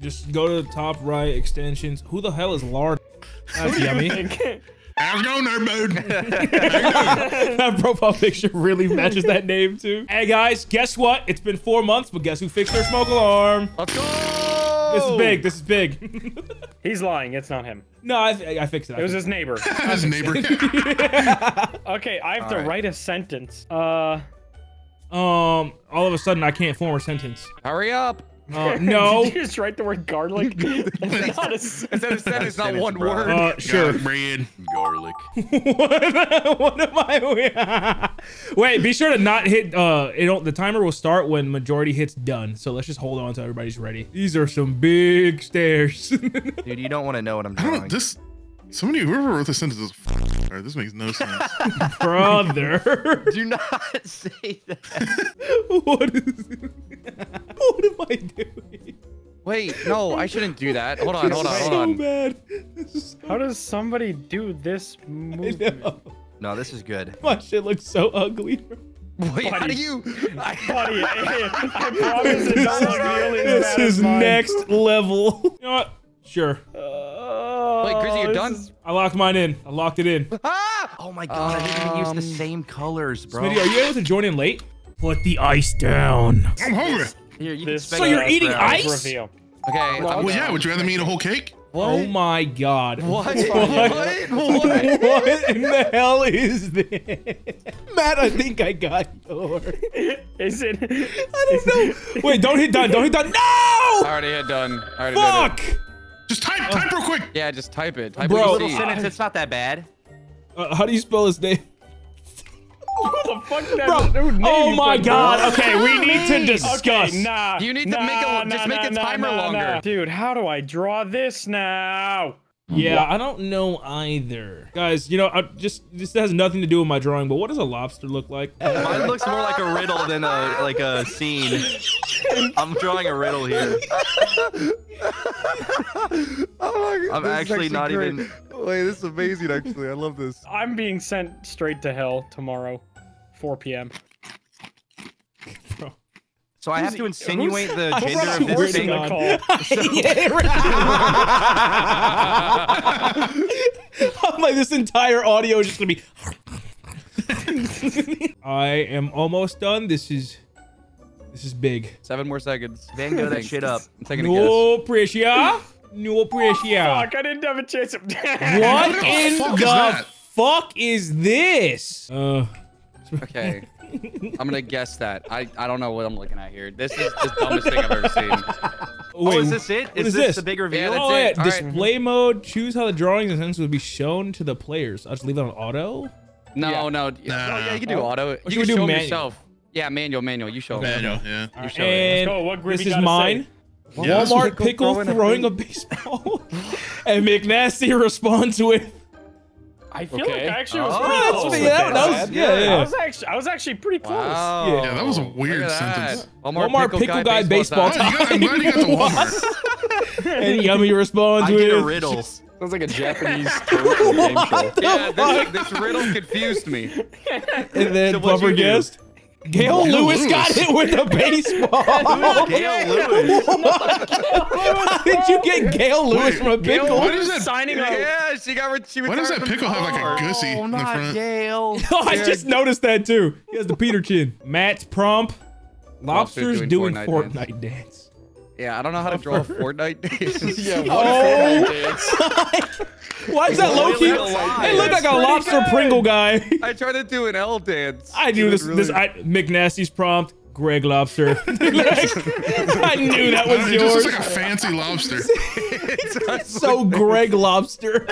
Just go to the top right extensions. Who the hell is Lard? That's yummy. How's it going there, dude? that profile picture really matches that name too. Hey guys, guess what? It's been four months, but guess who fixed their smoke alarm? Let's go. This is big. This is big. He's lying. It's not him. no, I, I fixed it. I It was his neighbor. His neighbor. Okay, I have to Alright. write a sentence. Uh. Um, all of a sudden I can't form a sentence. Hurry up. Uh, no. Did you just write the word garlic? It's not a s- Instead of sentence, it's not one bro. word. Uh, sure. Garlic bread. Garlic. what, what am I? Wait, be sure to not hit. Uh, it don't. The timer will start when majority hits done. So let's just hold on until everybody's ready. These are some big stairs. Dude, you don't want to know what I'm doing. don't. This. Somebody, whoever wrote this sentence is. f- Alright, this makes no sense. Brother, Do not say that. what is? what am I doing? Wait, no, I shouldn't do that. Hold on, hold on, hold so on. bad. This is so How does somebody do this I movement? know. No, this is good. My shit looks so ugly. Wait, how do you? I, Buddy, I promise it don't look nearly as This bad as is mine. next level. You know what? Sure. Oh, Wait, Grizzy, you're done? is- I locked mine in. I locked it in. ah! Oh my god, I didn't even use Um, the same colors, bro. Smitty, are you able to join in late? Put the ice down. I'm hungry. Here, you This- can So you're spec- eating bro. ice? Reveal. Okay. I'm Well, yeah. Would you rather me eat a whole cake? Oh my god. What? What? What? What? what in the hell is this? Matt, I think I got yours. Is it? I don't know. Wait, don't hit done. Don't hit done. No! I already hit done. I already did it. Fuck! Just type, type real quick. Yeah, just type it. Type Bro. what Little see. sentence, it's not that bad. Uh, how do you spell his name? Who the fuck that? Bro, who oh my god. bro? Okay, we need to discuss. Okay, nah. You need to nah, make it- just make nah, the nah, timer nah, longer. nah. Dude, how do I draw this now? Oh, yeah, I don't know either. Guys, you know, I just this has nothing to do with my drawing, but what does a lobster look like? Mine looks more like a riddle than a like a scene. I'm drawing a riddle here. Oh my god. I'm actually not even. Wait, this is amazing. Actually, I love this. I'm being sent straight to hell tomorrow, 4 p.m. So I have to insinuate the I gender of this thing. the on- call. I'm like, this entire audio is just gonna be. I am almost done. This is, this is big. Seven more seconds. Van, go that shit up. I'm taking a guess. No pressure. No pressure. Fuck, I didn't have a chance. of- What the in fuck is the that? fuck is this? Uh, Okay. I'm gonna guess that. I, I don't know what I'm looking at here. This is the dumbest thing I've ever seen. wait. oh, is this it? what Is is this, this? the big reveal? that's oh yeah, it. All right. display mode. Choose how the drawings and sentences will be shown to the players. I'll just leave it on auto. No, Yeah. no. Nah. oh, yeah, you can do auto. should You we can do show 'em manual? yourself. Yeah, manual, manual. You show 'em. Manual, yeah. Alright, show and Let's go. What Grimmy this is mine. Yeah, this Walmart Pickle pickle throwing a throwing a baseball, and McNasty responds with. I feel Okay. like I actually was Oh, pretty close pretty- with yeah, that was- yeah, I yeah. was actually, I was actually pretty close. Wow. Yeah. Yeah, that was a weird Look at that. sentence. Walmart, Walmart pickle guy baseball Oh, you got, I'm glad you got the Walmart. And Yummy responds I with. get a riddle. Sounds like a Japanese game show. Yeah, this, this riddle confused me. And then So what'd Bumper you do? guessed. Gail Gail Lewis, Lewis. got hit with a baseball. Gail Lewis. How did you get Gail Lewis Wait, from a pickle? why does that signing up. Yeah, she got. re- She why does that pickle have like a gussy Oh, in the front? Gail. Oh, I just noticed that too. He has the Peter chin. Matt's prompt. Lobsters Lobster's doing, doing Fortnite, Fortnite dance. Yeah, I don't know how to draw a Fortnite. yeah, Oh, why is that low key? Boiling alive. It looked like a lobster good. Pringle guy. I tried to do an L dance. I knew this. really- This I, McNasty's prompt. Greg Lobster. I knew that was It just yours. like a fancy lobster. so Greg Lobster.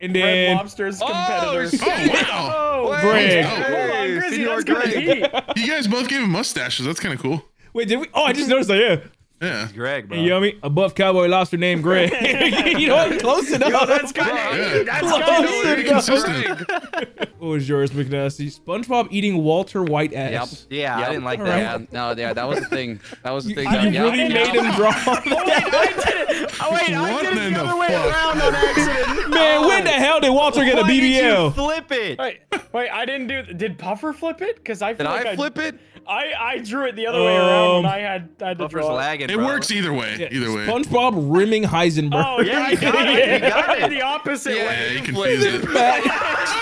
And Red then Lobster's Oh, competitors. shit. Oh wow! Oh, Wait, Greg. Hold on, Grizzy, that's Greg. You guys both gave him mustaches. That's kind of cool. Wait, did we? Oh, I just noticed that. Yeah. Yeah. Greg, bro. Hey, yummy, a buff cowboy lobster named Greg. you know what? Close enough. That's good. Yeah. That's Close good. Enough. consistent. What was yours, McNasty? SpongeBob eating Walter White Yep. ass. Yeah, I didn't like All that. right. Yeah, no, yeah, that was the thing. That was the You, thing. you that, yeah, really yeah. made him draw Oh, wait, I did it. Oh, wait, I did it in the the other way fuck? around on accident. Man, when the hell did Walter get a Why did you BBL? flip it? Wait, wait, I didn't do. Did Puffer flip it? Because I Did like I flip it? I I drew it the other way around Um, when I had I had to Buffer's draw. it. lagging. It bro. works either way. Yeah, Either way. SpongeBob rimming Heisenberg. Oh yeah, I got it. You got it. the opposite Yeah. way. Yeah, you confused it. That-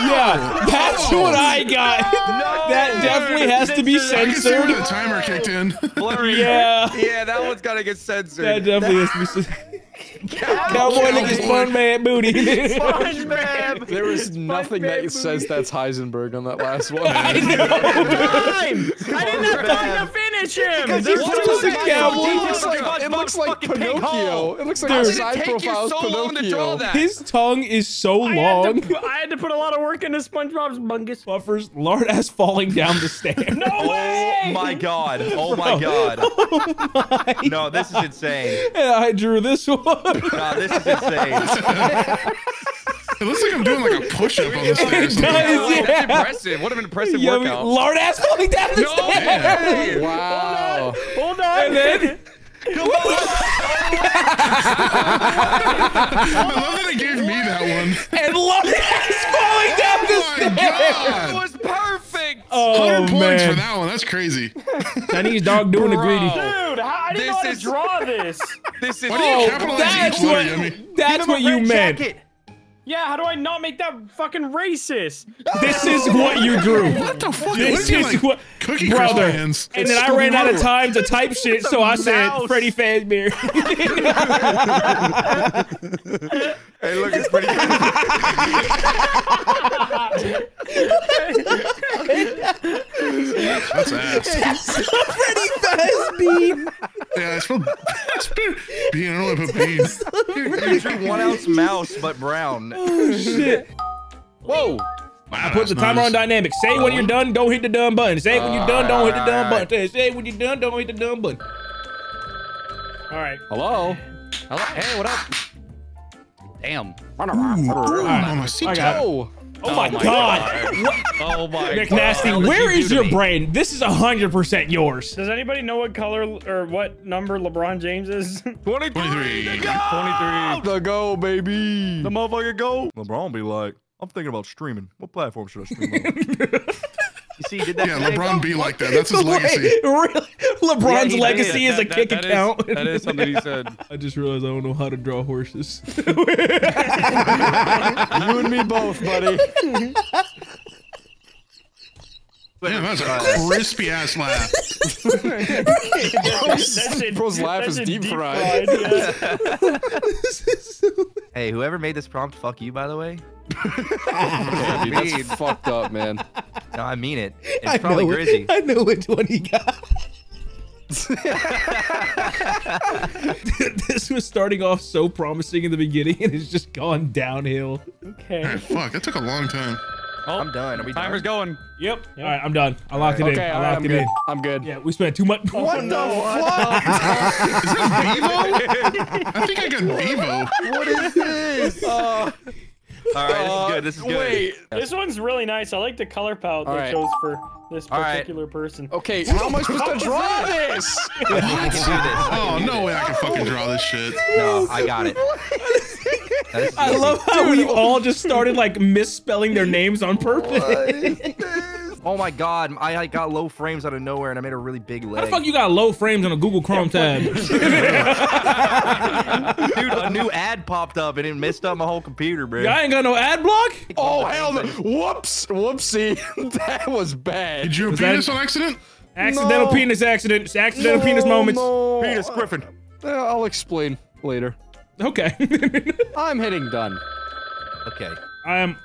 yeah, that's what I got. that definitely has to be I can see the timer kicked in. Blurry. Yeah, Yeah, that one's gotta get censored. that definitely has to be censored. Cowboy looking sponge man booty. SpongeBob. There is nothing that says that's Heisenberg on that last one. I know. Time. I didn't have time to finish him. Because There's you What took is a it cowboy? It It looks looks like, like it looks like Pinocchio. It looks like Dude. a How did it side take you profile so long to draw Pinocchio. that? His tongue is so I had, long. to, I had to put a lot of work into SpongeBob's bungus. Buffers lard ass falling down the stairs. No Oh way! my god. Oh my god. Oh my No, this is insane. And I drew this one. No, this is insane. It looks like I'm doing like a push up on the stairs. It does, yeah. That's impressive. What an impressive Yummy. workout. Lard ass falling down the No stairs. way. Wow. Hold on. And then I love that it gave me that one. and lard ass falling down Oh the my stairs. That god! was perfect. Oh 100 points for that one. That's crazy. Chinese dog doing the greedy. Dude, how, I didn't know This how to is- draw this. This is Why do you Oh, capitalize that's each letter, what Yummy? that's what you meant. Yeah, how do I not make that fucking racist? Ah! This is what you drew. What the fuck? This what is he, is like, what, Cookie brother. Hands. And then I ran out of time to type shit, so I said mouse. Freddie Fazbear. Hey, look, it's pretty good. That's ass. Freddie Fazbear. Yeah, I spelled I spelled bean. I don't know if put bean. You drew one ounce mouse, but brown. Oh shit. Whoa. Wow, I put the timer on dynamic. Say when you're done, don't hit the done button. Say when you're done, don't hit the done button. Say when you're done, don't hit the done button. All right. Hello. Hello? Hey, what up? Damn. Oh, my seat. I got it. Oh. Oh my god. Oh my Nick god. Nasty, What the hell where you is your me? brain? This is 100% yours. Does anybody know what color or what number LeBron James is? 23. 23. The go, baby. The motherfucker go. LeBron be like, I'm thinking about streaming. What platform should I stream on? you see, he did that. Yeah, today. LeBron be like that. That's his legacy. really? LeBron's he did. legacy is a That- that- kick that is- account. that is something he said. I just realized I don't know how to draw horses. You and me both, buddy. Damn, that's a crispy ass laugh. That's it. Bro's laugh That's is a deep fried. yeah. Hey, whoever made this prompt, fuck you, by the way. Yeah, dude, that's fucked up, man. No, I mean it. It's I probably know Grizzy. It, I know which one he got. this was starting off so promising in the beginning and it's just gone downhill. Okay. Alright, fuck, that took a long time. Oh, I'm done. Are we done? timer's going. Yep. All right, I'm done. I locked it in. Okay, I all right, locked I'm it good. in. I'm good. Yeah, we spent too much. What the fuck? Is that Bevo? I think I got Bevo. What is this? All right, this is uh, good. This is good. Wait. This one's really nice. I like the color palette All they right. chose for this All right. particular person. Okay, how am I supposed to draw this? I can do this. Oh, no way I can fucking draw this shit. No, I got it. I love how we all just started like misspelling their names on purpose. Oh my god, I, I got low frames out of nowhere and I made a really big leg. How the fuck you got low frames on a Google Chrome tab? Dude, a new ad popped up and it messed up my whole computer, bro. I ain't got no ad block. Oh, hell no. Whoops. Whoopsie. that was bad. Did you a that- penis on accident? Accidental No. penis accident. Accidental No, penis moments. no. Penis Griffin. Uh, I'll explain later. Okay. I'm hitting done. Okay. I am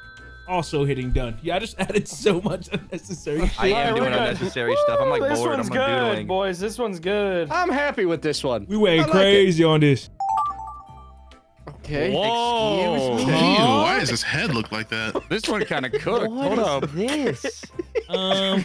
also hitting done. Yeah, I just added so much unnecessary shit. I am doing we're good. unnecessary stuff. I'm like this bored. one's I'm good, doodling. boys. This one's good. I'm happy with this one. We went I like crazy on this. Okay. Whoa. Excuse me. Ew, why does his head look like that? This one kind of cooked. Hold up. this? Um,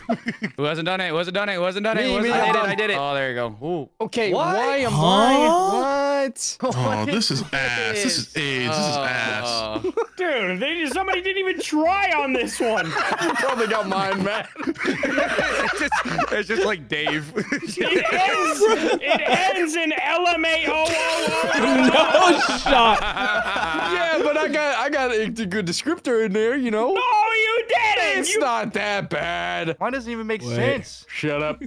Who hasn't done it? Who hasn't done it? Who hasn't done it? Me, Who hasn't me, done I did it, I did it. Oh, there you go. Ooh. Okay, What? why am Huh? I? What? Oh, this is ass. This is AIDS. This is ass. Uh, Dude, they just, somebody didn't even try on this one. You probably got mine, man. it's, just, it's just like Dave. It ends, it ends in LMAO. no shot. Yeah, but I got I got a good descriptor in there, you know. No, you didn't. It's not that bad. Mine doesn't even make Wait. sense. Shut up.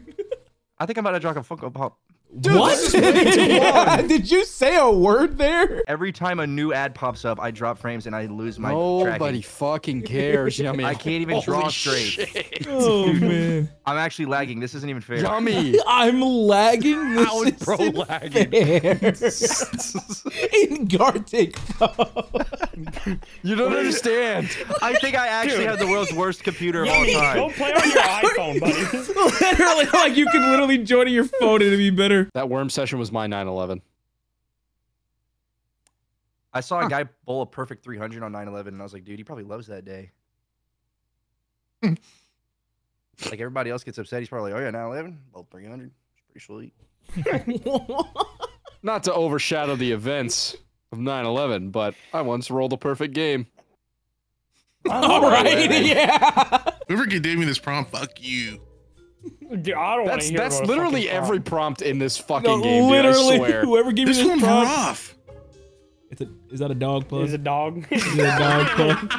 I think I'm about to drop a Funko Pop. What? Did you say a word there? Every time a new ad pops up, I drop frames and I lose my Nobody tracking. fucking cares, Yummy. I can't even draw Holy straight. shit. Oh man. I'm actually lagging. This isn't even fair. Yummy. I'm lagging. This How is bro isn't lagging? In Gartic. You don't understand. I think I actually have the world's worst computer of all time. Don't play on your iPhone, buddy. literally, like you can literally join your phone and it'd be better. That worm session was my 9/11. I saw a guy bowl a perfect 300 on 9/11, and I was like, dude, he probably loves that day. Hmm. like everybody else gets upset, he's probably like, oh yeah, 9/11, bowl 300, it's pretty sweet. Not to overshadow the events of 9/11, but I once rolled a perfect game. All right, oh, yeah. Whoever gave me this prompt, fuck you. Dude, I don't want That's hear that's about literally fucking every prompt. prompt in this fucking No, game, dude, I literally, swear. whoever gave me This this prompt, rough. it's a, is that a dog pug? Is a dog. Is it a dog pug?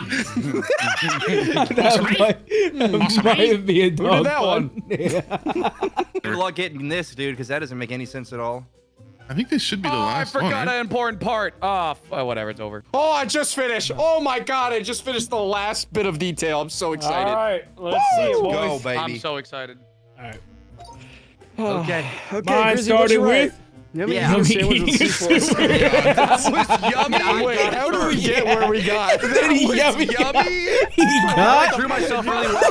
that might, that might be a dog. did dog that pug. one? Yeah. Good luck getting this, dude, because that doesn't make any sense at all. I think this should be the Oh, last one. I forgot right? an important part. Oh, oh, whatever. It's over. Oh, I just finished. Oh my god, I just finished the last bit of detail. I'm so excited. All right, let's see it, boys. Go, baby. I'm so excited. All right. Oh, okay. okay, Mine Grizzy, started you write? with. Yummy Yeah. eating a sandwich with sequels. yummy. Wait, how do we get where we got? yummy. Yummy. He I drew myself really well.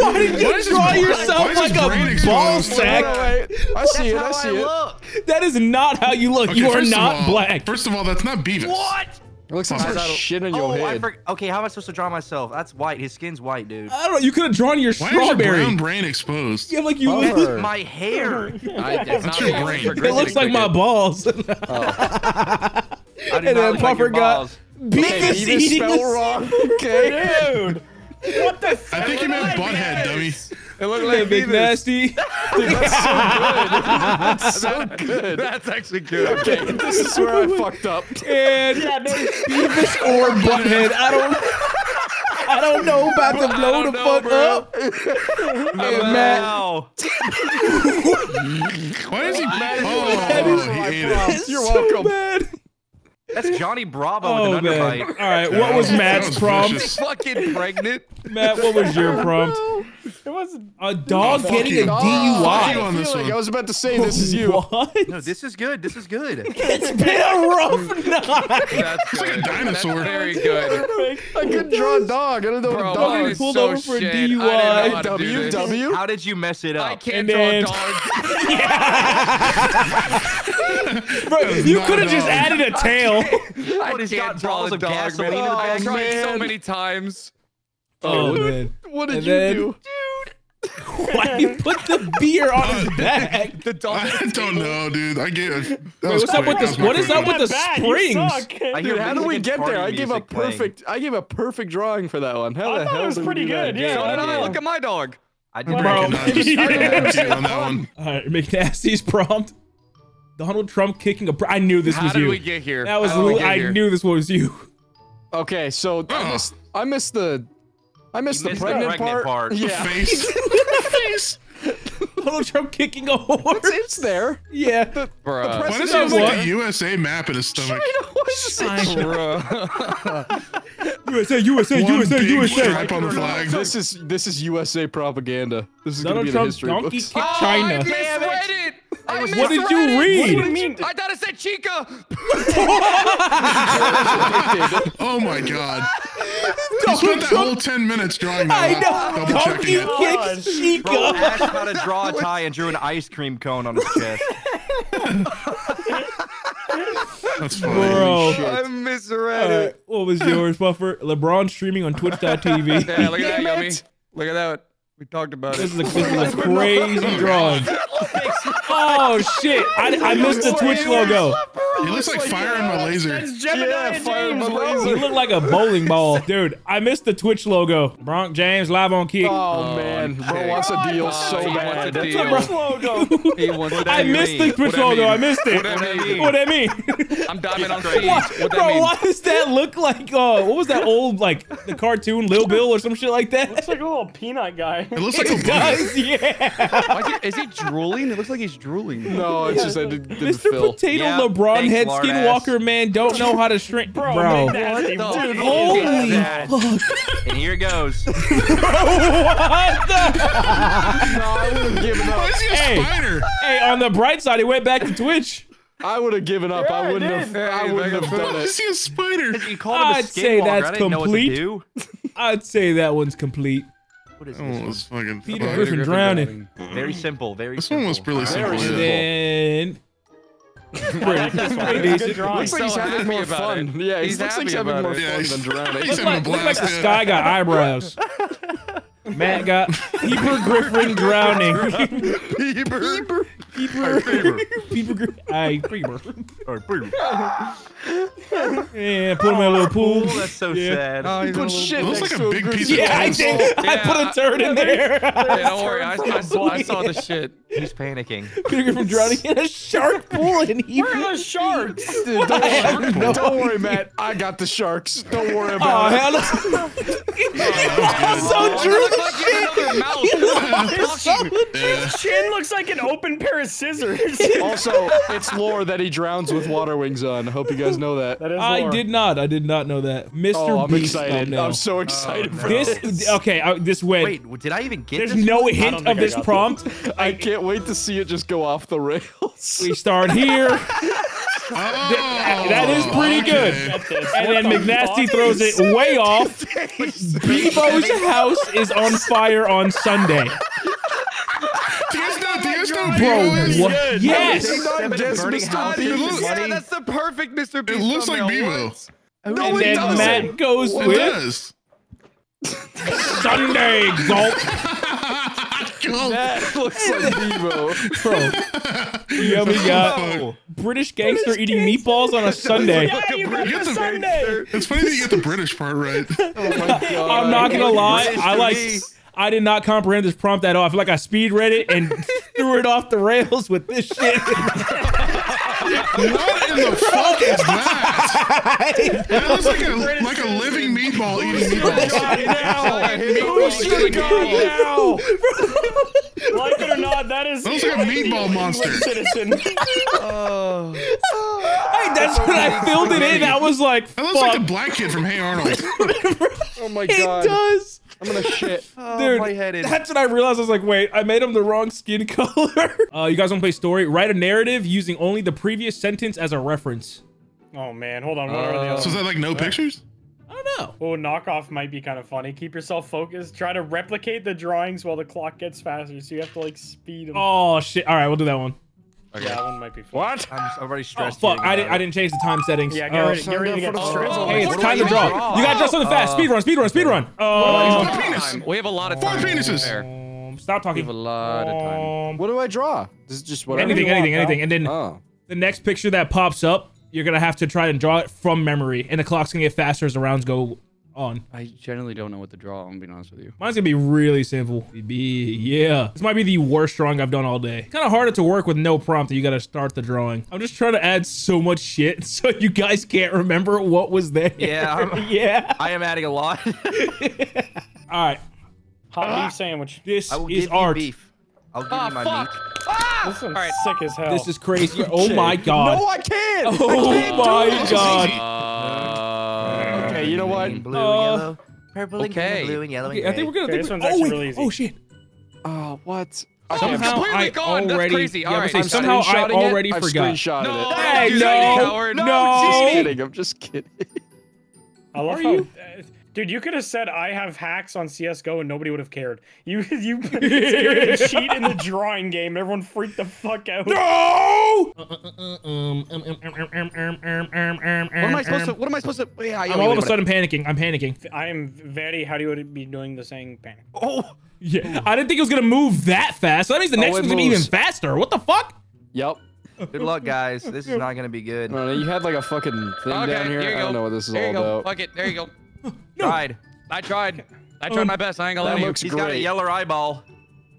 Why did you draw brain- yourself why is his like a ball sack? Wait, wait, I see it. That's I see I it. look. That is not how you look. Okay, you are not all- black. First of all, that's not Beavis. What? It looks like Fuck. some shit on your oh, I head. for- okay, how am I supposed to draw myself? That's white. His skin's white, dude. I don't know. You could have drawn your Why is your brown brain exposed? yeah, like you. Oh. literally- My hair. I, it's not your brain. It It looks like my balls. Oh. I do And then look like Puffer your got- balls. Beavis Okay, Beavis eating spelled a- wrong. Okay. Dude, what the? I think you meant butthead, dummy. It looked Hey, big nasty. That's so good. That's so good. That's actually good. Okay, this is where I fucked up. and Yeah, no, Beavis or butthead. I don't. I don't know about to blow the know, fuck bro. up. Hey, Matt. Why is he? That Oh, is he ate it. You're so welcome. Bad. That's Johnny Bravo Oh with an man. underbite. All right. What was Matt's prompt? vicious. Fucking pregnant. Matt, what was your prompt? It was. A dog fuck getting you. a Oh, DUI. you on this feeling. one. I was about to say this is you. What? No, this is good. This is good. It's been a rough night. That's good. like a dinosaur. That's very good. I couldn't draw a dog. I don't know Bro, what a mine dog is is. pulled so over for a shit. DUI. I how to do W this. W. How did you mess it up? I can't And draw then- dogs. Bro, you could have just added a tail. I What, he's can't got draw a of dog, gasoline man. in I back? tried so many times. Oh man. What did And you then- do? Why you put the beer on his back? The dog. I don't know, dude. I gave it. Wait, what's up with this? What is up with the springs? suck. I hear Dude, how do we get there? I gave a music playing. perfect. I gave a perfect drawing for that one. How I the thought it was we pretty do good, yeah. So did I. Yeah. Look at my dog. I did Bro. not Not just Yeah. on that one. All right, McNasty's prompt. Donald Trump kicking a. Pr- I knew this How was did you. we get here? that was. How did we li- get I here? knew this was you. Okay, so I missed. I missed the. I missed You the missed the pregnant, pregnant part. Yeah, Face. Face. Donald Trump kicking a horse. it's, it's there. Yeah. The, Bruh. the Why does he have like a USA map in his stomach? China. USA, USA, One USA, big USA. stripe on the flag. This is this is USA propaganda. This is gonna Donald be the Trump history donkey books. kicked Oh, I China. misread it. I What did you read? What do you mean? I thought it said Chica. Oh my god. He spent that whole 10 minutes drawing that. I know. Double checking Donkey it. kicks Bro Chica. asked how to draw a tie and drew an ice cream cone on his chest. That's funny. Bro. I misread All right, it. what was yours, Buffer? LeBron streaming on Twitch.tv. Yeah, look at that, yummy. Look at that. We talked about This it. is a, this is a crazy drawing. Oh shit! I, I missed the Twitch logo. He looks like fire in my laser. That's Gemini Yeah, fire James, my bro. You look like a bowling ball, dude. I missed the Twitch logo. Bronk James live on Kick. Oh, man, bro wants a deal Oh, so bad. That's deal. a logo. I missed the Twitch logo. I missed it. What that mean? What that mean? I'm diving on stage. Why- What that bro, mean? why does that look like? Uh, what was that old like the cartoon Lil Bill or some shit like that? Looks like a little peanut guy. It looks like a It bullet. does, yeah. Is- is he drooling? It looks like he's drooling. No, it's just I did, didn't Mr. Potato Yeah, LeBron thanks, head lard skinwalker man don't know how to shrink, Bro, bro. What the dude. Holy fuck! And here it goes. what the? No, I would have given Why up. is he a Hey. spider? Hey, on the bright side, he went back to Twitch. I would have given up. Yeah, I I wouldn't have. Yeah, I wouldn't have done Why it. is he a spider? You called him a I'd say that's I didn't know what to complete. I'd say that one's complete. What is Oh, this one? fucking. Peter fuck. Griffin drowning. Very simple. Very This simple. one was really Very simple. simple. yeah. Then I like this one. It's a good drawing. Looks like he's so having more fun. it. Yeah, he He's looks like he's having more it. Yeah, fun he's- than drowning. he's look having like, a look like the yeah. sky got eyebrows. Matt got Peeper Griffin drowning. Peter. Peeper. Peeper. Gri- Aye, Peeper. Yeah, put him in a little pool. Oh, that's so Yeah. sad. Oh, he's Put shit looks like a big piece of Yeah, I did. I put a turd in there. Hey, don't worry. I, I, saw, I saw the shit. He's panicking. Peter from drowning in a shark pool, and he. Where are the sharks? Dude, don't, no don't worry, Matt. I got the sharks. Don't worry Oh about it. hell! no. also drew the shit. another. His, his chin looks like an open pair of scissors. Also, it's lore that he drowns with water wings on. I hope you guys know that. That is I did not. I did not know that. Mr. Oh, I'm Beast excited. thumbnail. I'm so excited for This this. okay. Uh, this went. Wait, did I even get There's this? no one? hint of this prompt. I can't wait to see it just go off the rails. We start here. Oh, that is pretty good. And then McNasty throws it way off. Bebo's house is on fire on Sunday. Do you guys know? Do you guys know? Bro, what? Yes. Yes, burning Mr. houses Beast. looks- Yeah, that's the perfect Mr. Beast It looks like thumbnail. Bevo. What? And it then doesn't. Matt goes It with does. Sunday gulp. Oh, That looks like Bevo. Bro. Yeah, we got British gangster eating meatballs on a Sunday. Yeah, you got the the- Sunday. It's funny that you get the British part right. Oh my god. I'm not gonna lie. British I like. me. I did not comprehend this prompt at all. I feel like I speed read it and threw it off the rails with this shit. What in the fuck is that? That looks like a like a living meatball eating meatballs. Who should have gone now? Like it or not, that is. That looks like a meatball monster. Citizen. Oh. Hey, that's when I filled it in. I was like, That looks like the black kid from Hey Arnold. Oh my god, It does. I'm gonna shit. Oh, Dude, lightheaded. that's when I realized I was like, wait, I made him the wrong skin color. uh, you guys want to play story? Write a narrative using only the previous sentence as a reference. Oh man, hold on. What are the Uh, other? So is that like no pictures? I don't know. Oh, knockoff might be kind of funny. Keep yourself focused. Try to replicate the drawings while the clock gets faster, so you have to like speed them. Oh shit! All right, we'll do that one. Yeah, that one might be fun. What? I'm just already Oh stressed. fuck! I didn't. I didn't change the time settings. Yeah, get Uh, ready, get ready to get for stressed. stress. Hey, it's time to draw. draw? You gotta draw something fast. Uh, Speed run. Speed run. Speed run. Oh, penis. We have a lot of time. Four penises. There. um, stop talking. We have a lot of time. Um, What do I draw? This is just whatever. anything, you want, anything, pal. anything, and then Oh. the next picture that pops up, you're gonna have to try and draw it from memory, and the clock's gonna get faster as the rounds go on. I generally don't know what to draw. I'm being honest with you. Mine's gonna be really simple. Be yeah. This might be the worst drawing I've done all day. Kind of harder to work with no prompt. You gotta start the drawing. I'm just trying to add so much shit so you guys can't remember what was there. Yeah, I'm- yeah. I am adding a lot. All right. Hot beef sandwich. This I will is give you art. beef. I'll give Ah, you my fuck. meat. This one's Alright. sick as hell. This is crazy. Oh my god. No, I can't. oh my This is god. Easy. You know what? Green, blue, Uh, and yellow. Purple and okay. green, blue and yellow and Okay, I think we're gonna. Okay, think this we- one's oh actually wait. really easy. Oh shit. Oh, what? I Somehow- can't- completely I gone. That's already. crazy. yeah, All I was right, saying, I'm somehow I Screenshotting it? already I've forgot. screenshotted No, it. Hey, you no, coward. no. Just No. kidding. I'm just kidding. I love Are how, you? Dude. You could have said I have hacks on CS:GO and nobody would have cared. You you you're cheat in the drawing game. and Everyone freaked the fuck out. No. What am I supposed to? What am I supposed to? Wait, I, I'm all of a sudden panicking. I'm panicking. I am very. How do you be doing the saying panic? Oh, Yeah. I didn't think it was gonna move that fast. So that means the oh, next it one's gonna be even faster. What the fuck? Yep. Good luck, guys. This is not gonna be good. No, no, you had like a fucking thing Okay, down here. here you I don't know what this is there all you go. about. Fuck it. There you go. Tried. I tried. I tried Um, my best. I ain't gonna that lie to you. looks He's got a great. yellow eyeball.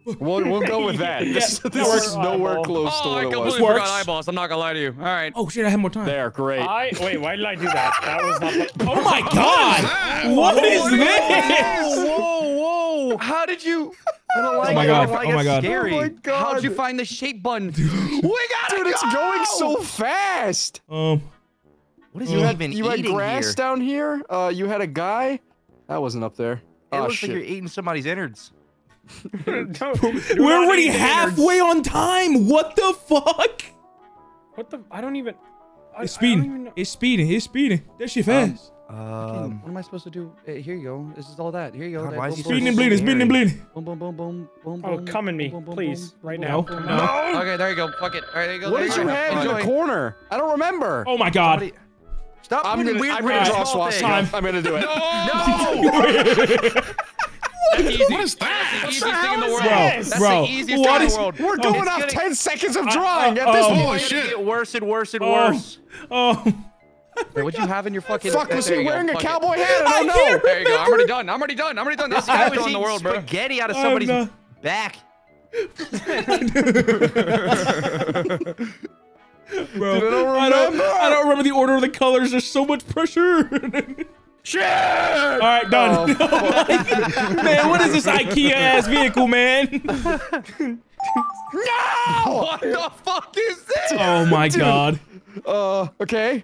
We'll, we'll go with that. This, that this works. nowhere Eyeball. close to Oh, I what it was. completely Works. forgot eyeballs. I'm not gonna lie to you. All right. Oh shit! I have more time. There, great. I wait. Why did I do that? That was not. The, Oh my god! What is this? Whoa, whoa! How did you? I don't like my it. God, I don't like oh my God. Scary. Oh my god. How'd you find the shape button? we gotta Dude, it's going so fast. Um. What is You you had- even You had grass here? down here. Uh, you had a guy. That wasn't up there. It oh looks shit. like you're eating somebody's innards. don't, We're already eat the innards. halfway on time. What the fuck? What the? I don't even. I, It's I even speeding. know. It's speeding. It's speeding. That shit fast. Um, what am I supposed to do? Uh, here you go. This is all that. Here you go. God, That- why is boom, he speeding and boom, bleeding. Speeding and bleeding. Boom, boom, boom, boom, boom, Oh, come in me, boom, boom, please, boom, right now. boom, No. Okay, there you go. Fuck it. All right, there you go. What there did you you have in the corner? I don't remember. Oh my god. somebody- Stop I'm putting gonna, weird I'm gonna draw small swastika. things. I'm gonna do it. That's easy. What is that? That's the easiest thing in the world. Bro, That's bro, the easiest what thing in the world. We're going It's off gonna- 10 seconds of drawing at this uh, point. Holy shit. get worse and worse and Oh. worse. Oh. Wait, what'd you have in your fucking? Fuck, was you he go, wearing a fuck it. cowboy hat? I I don't know. can't There you go. I'm already done. I'm already done. I'm already done. That's the I best was in the world, bro. spaghetti out of somebody's back. Bro, Dude, I don't I don't, remember. I don't remember the order of the colors. There's so much pressure. Shit! All right, done. Oh, man, what is this IKEA ass vehicle, man? No! What the fuck is this? Oh my god. Uh, okay.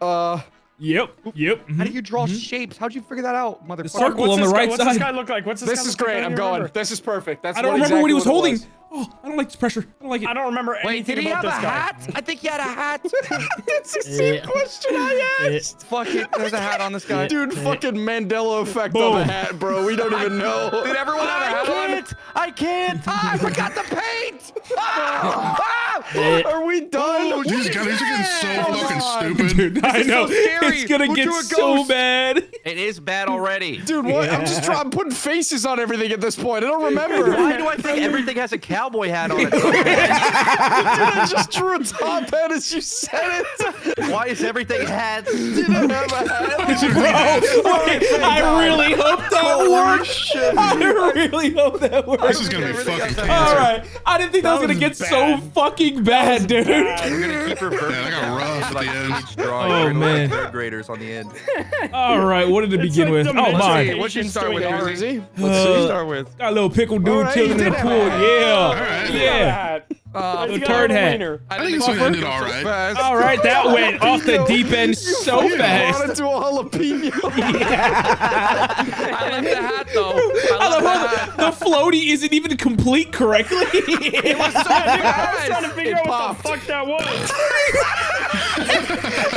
Uh, Yep. Yep. How do you draw shapes? How'd you figure that out, motherfucker? circle on the this guy- right What's this guy look like? What's this? this guy is look like? great. I don't I'm going. remember. This is perfect. That's I don't what remember what he was exactly holding. was. Oh, I don't like this pressure. I don't like it. I don't remember Wait, anything did he about have a guy. hat? I think he had a hat. it's the same question I asked. Fuck it. There's a hat on this guy. Dude, fucking Mandela effect Boom. on the hat, bro. We don't even know. Did everyone have a I hat on? can't! I can't! Ah, I forgot the paint. Ah, ah. Are we done? Oh, these guys are getting so Come fucking on. stupid. Dude, I is know. so scary. It's gonna We'll get so bad. It is bad already. Dude, what? I'm just trying. I'm putting faces on everything at this point. I don't remember. Why do I think everything has a cowboy hat on it? I just drew a top hat as you said it. Why is everything hats? Didn't have a hat. Bro, wait, I really hope that works. Shit. I really hope that works. This is gonna be fucking All cancer. right. I didn't think that, was gonna was get so bad. Fucking bad, dude. We're gonna keep reversing. Yeah, that got rough at like the end. each drawing. Oh, We're gonna man. let Third graders on the end. All right. What did it begin like with? Oh, dimension mine. eight. What'd you start with, Straight Drizzy? Easy. Let's see. Uh, Start with. Got a little pickle dude Alright, chilling in the pool. a. Yeah. Alright. Yeah. Uh, The He's a turd little hat. wiener. I think this one ended all right. Fast. All right. That went off the deep end so You fast. wanted to a jalapeno. I left the hat though. I I love the how hat. the, the floaty isn't even complete correctly. It was so I was trying to figure It out what the fuck that was.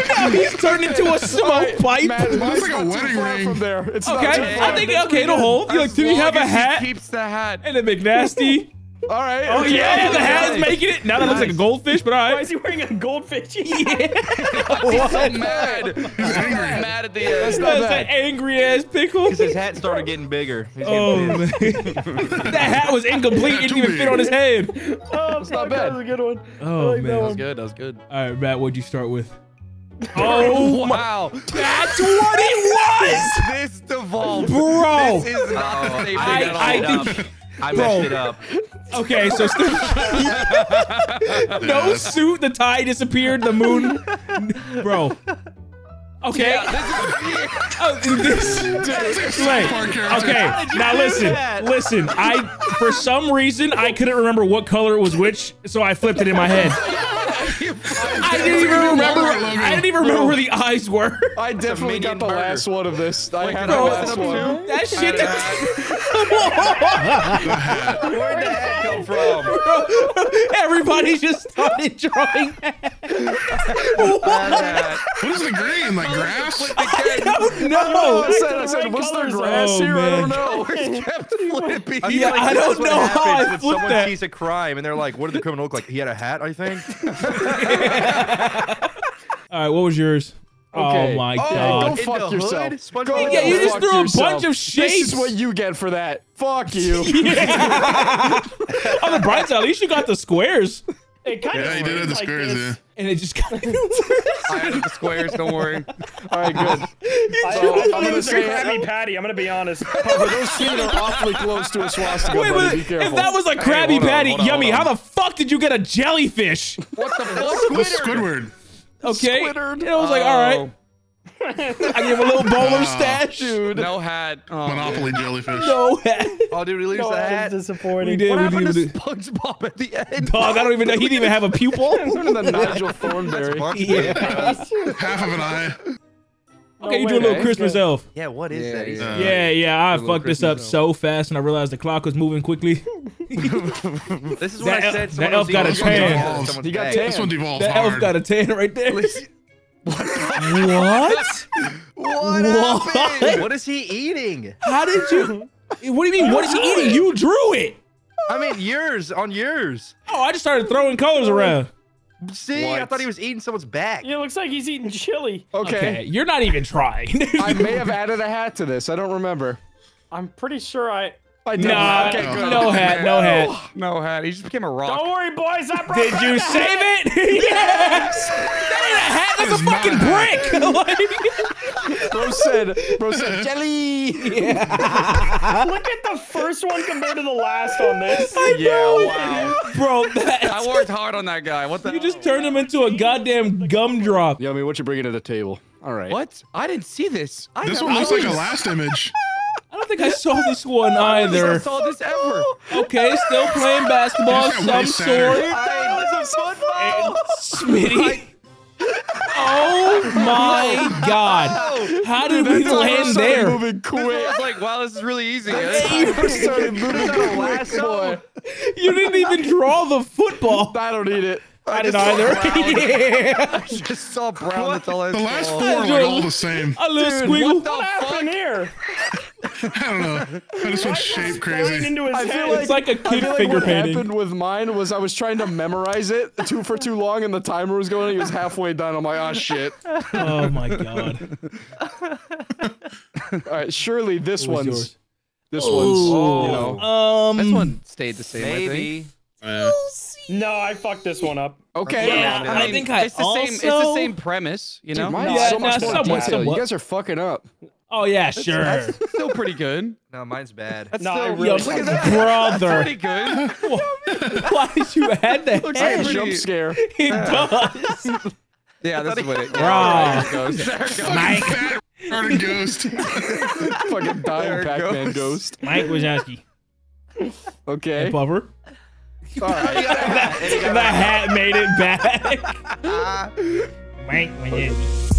now he's turned into a smoke pipe. Matt, Looks like a wedding ring. From there. It's Okay, far. I think okay, it'll hold. You like, do you have a as he hat? Keeps the hat. And then McNasty. All right. Oh okay. yeah, the hat is making it. Now that looks like a goldfish, but all Why is he wearing a goldfish? He's so mad. He's angry. mad at the end. That's not That's an angry ass pickle. Because his hat started getting bigger. He's Oh big. man, that hat was incomplete. It didn't even fit on his head. Oh, fuck, not that was a good one. Oh like that man. one. good. That was good. All right, Matt, what'd you start with? Oh, oh wow. that's what it was, This devolved. bro. This is not the same thing I- at all. I I, think- I Bro. messed it up. Okay, so no suit, the tie disappeared, the moon, bro. Okay. Oh, this. Character. Okay. Now listen. Listen. I for some reason I couldn't remember what color it was which, so I flipped it in my head. I didn't even remember. I didn't even remember where the eyes were. I definitely got the burger. last one of this. I had the Bro, last one. that shit. Where'd the hat come from? Everybody just started drawing. What is the green? Like grass? I don't know. I said, I said, right was there colors. grass Oh, here? I don't man. know. Oh, I feel Yeah, I don't know how happens I when flipped someone that. sees a crime and they're like, "What did the criminal look like? He had a hat, I think." All right, what was yours? Oh okay. Oh my Oh, god. go In fuck yourself. hood? SpongeBob Go Yeah, you just fuck threw a yourself. bunch of This is what you get for that. Fuck you. On the bright side, at least you got the squares. It kind Yeah, of he did have the squares, yeah. And it just got. I added the squares. Don't worry. All right, good. I, So, I I'm gonna it was a say- Krabby Patty. I'm gonna be honest. However, those feet are awfully close to a swastika, Wait, buddy. wait, Be if that was a Krabby hold on, Patty, on, yummy, hold how the fuck did you get a jellyfish? What the fuck? The Squidward. Okay. Squittard. And I was like, oh. all right. I gave him a little bowler stash. dude. No hat. Oh, Monopoly jellyfish. No hat. Oh, dude, we leaves No, the that hat. disappointing. We did. What we happened did. to. SpongeBob at the end? Dog, I don't even know. He didn't even have a pupil. Turn into Nigel Thornberry. yeah. Half of an eye. Okay, you way, do a little man. Christmas elf. Yeah, what is Yeah, that? He's- Uh, Yeah, yeah. I little fucked this up Christmas so fast, and I realized the clock was moving quickly. This is what That I said. that elf got a tan. He got tan. This one devolves That hard. elf got a tan right there. Listen, What? What What? happened? What is he eating? How did you? What do you mean? What is he eating? You drew it. I mean, yours on yours. Oh, I just started throwing colors around. See, I thought he was eating someone's back. Yeah, it looks like he's eating chili. Okay. Okay, you're not even trying. I may have added a hat to this. I don't remember. I'm pretty sure I. I did. Nah, okay, good. no hat, no hat. no hat. He just became a rock. Don't worry, boys. I brought Did back you the save hat. it? yes. That ain't a hat. That's a fucking a brick. Bro said, bro said, jelly. Look at the first one compared to the last on this. Yeah, wow. bro, I worked hard on that guy. What the? you just turned him into a goddamn gumdrop. Yummy, what you bringing to the table? All right. What? I didn't see this. I This one looks like a last image. I don't think I saw this one either. I either. saw this ever. Okay, still playing basketball of some sort. I was a football. Smitty. Oh my god. How did we land there? Moving quick. I was like, wow, this is really easy. Timer started moving quick. last boy. You didn't even draw the football. I don't need it. I didn't either. yeah. I just saw brown. That's all I The last saw. four are like all the same. A little Dude, squiggle. what the What fuck? happened here? I don't know. I just went shape crazy. into his I head. feel like It's like a I kid feel like finger what painting. happened with mine was I was trying to memorize it too for too long and the timer was going. He was halfway done. I'm like, oh shit. Oh my god. All right, surely this What one's yours? this one's you know. Um. This one stayed the same. I think. Maybe. Uh, no, I fucked this one up. Okay. Yeah, I, I think I it's the same. It's the same premise. You know. Dude, mine's Yeah, so much nah, more somewhat, detailed. somewhat. You guys are fucking up. Oh yeah, sure. That's still pretty good. No, mine's bad. That's No, still I Yo, Look at that. brother. Pretty good. Why did you add that? Looks like a jump scare. It does. Yeah, this is what it. Yeah, there goes. There it goes. Mike, fat ghost. fucking dying Pac-Man ghost. Mike Wazowski. Okay. Puffer. All right. The hat made it back. Mike Wazowski.